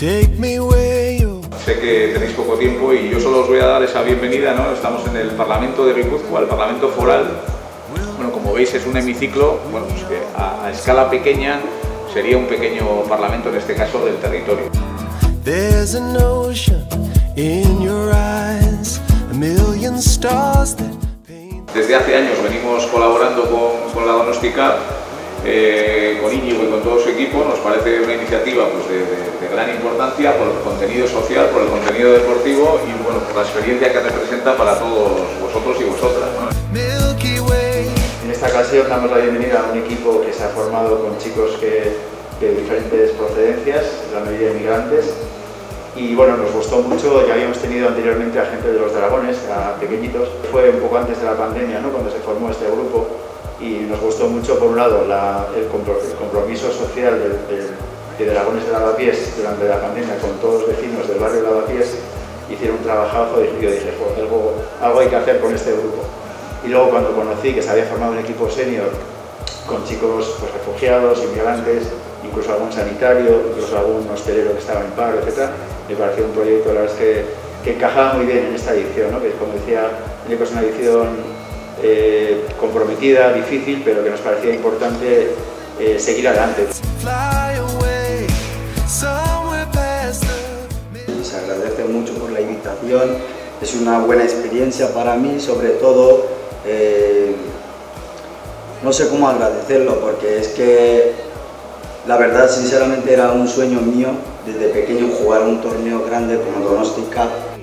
Take me where you Sé que tenéis poco tiempo y yo solo os voy a dar esa bienvenida, ¿no? Estamos en el Parlamento de Guipúzcoa, el Parlamento Foral. Bueno, como veis es un hemiciclo, bueno, pues que a, a escala pequeña sería un pequeño parlamento, en este caso del territorio. There's an ocean in your eyes, a million stars that paint. Desde hace años venimos colaborando con, con la Donostica, eh, con Íñigo y con todo su equipo. Nos parece una iniciativa pues, de, de- de gran importancia por el contenido social, por el contenido deportivo y bueno, por la experiencia que representa para todos vosotros y vosotras. En esta ocasión damos la bienvenida a un equipo que se ha formado con chicos que, de diferentes procedencias, la mayoría inmigrantes. Y bueno, nos gustó mucho, ya habíamos tenido anteriormente a gente de los Dragones, a pequeñitos. Fue un poco antes de la pandemia, ¿no? cuando se formó este grupo. Y nos gustó mucho, por un lado, la- el, compro- el compromiso social del- del- de Dragones de Lavapiés durante la pandemia con todos los vecinos del barrio Lavapiés. Hicieron un trabajazo y yo dije, "Jo, algo, algo hay que hacer con este grupo. Y luego cuando conocí que se había formado un equipo senior con chicos pues, refugiados, inmigrantes, incluso algún sanitario, incluso algún hostelero que estaba en paro, etc., me pareció un proyecto, la verdad es que, que encajaba muy bien en esta edición, ¿no? que como decía, es una edición eh, comprometida, difícil, pero que nos parecía importante eh, seguir adelante. Se agradece mucho por la invitación, es una buena experiencia para mí, sobre todo, eh, no sé cómo agradecerlo, porque es que la verdad, sinceramente, era un sueño mío desde pequeño jugar un torneo grande como Donosti Cup.